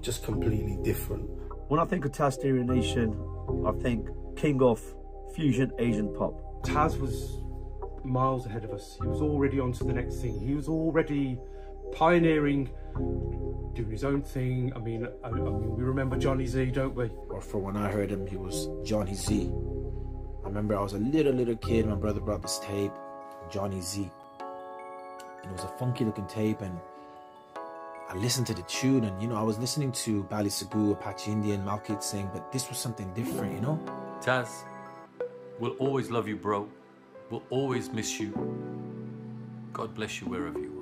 just completely different. When I think of Taz Stereo Nation, I think king of fusion Asian pop. Taz was miles ahead of us. He was already on to the next thing. He was already pioneering, doing his own thing. I mean, I, I mean, we remember Johnny Zee, don't we? Or for when I heard him, he was Johnny Zee. I remember I was a little, little kid. My brother brought this tape, Johnny Zee. And it was a funky looking tape. And I listened to the tune. And, you know, I was listening to Bally Sagoo, Apache Indian, Malkit Singh, but this was something different, you know? Taz, we'll always love you, bro. We'll always miss you. God bless you wherever you